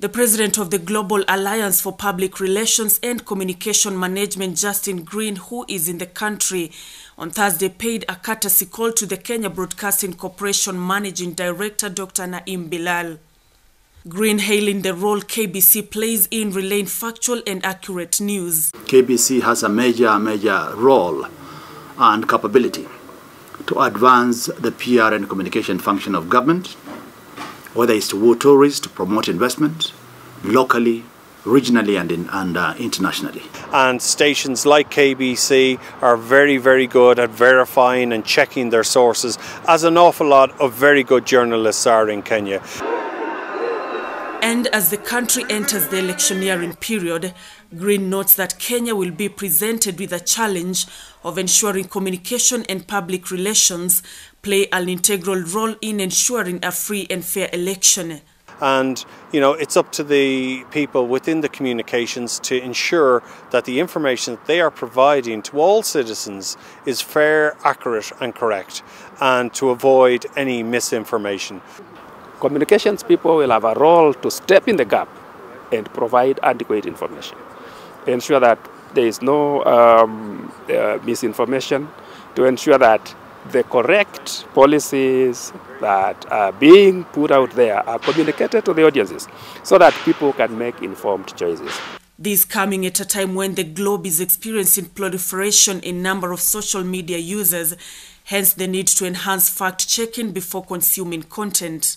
The president of the Global Alliance for Public Relations and Communication Management, Justin Green, who is in the country on Thursday, paid a courtesy call to the Kenya Broadcasting Corporation Managing Director, Dr. Naim Bilal. Green hailing the role KBC plays in relaying factual and accurate news. KBC has a major, major role and capability to advance the PR and communication function of government whether it's to woo tourists, to promote investment, locally, regionally, and, in, and uh, internationally. And stations like KBC are very, very good at verifying and checking their sources, as an awful lot of very good journalists are in Kenya. And as the country enters the electioneering period, Green notes that Kenya will be presented with a challenge of ensuring communication and public relations play an integral role in ensuring a free and fair election. And, you know, it's up to the people within the communications to ensure that the information that they are providing to all citizens is fair, accurate, and correct, and to avoid any misinformation. Communications people will have a role to step in the gap and provide adequate information. Ensure that there is no um, uh, misinformation, to ensure that the correct policies that are being put out there are communicated to the audiences so that people can make informed choices. This coming at a time when the globe is experiencing proliferation in number of social media users, hence the need to enhance fact-checking before consuming content.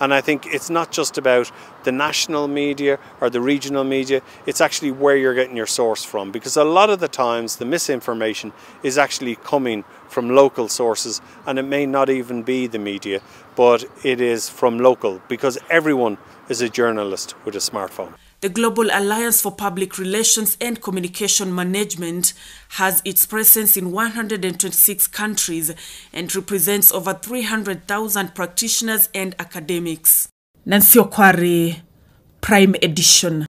And I think it's not just about the national media or the regional media, it's actually where you're getting your source from. Because a lot of the times the misinformation is actually coming from local sources and it may not even be the media, but it is from local because everyone is a journalist with a smartphone. The Global Alliance for Public Relations and Communication Management has its presence in 126 countries and represents over 300,000 practitioners and academics. remix nancy kwari prime edition.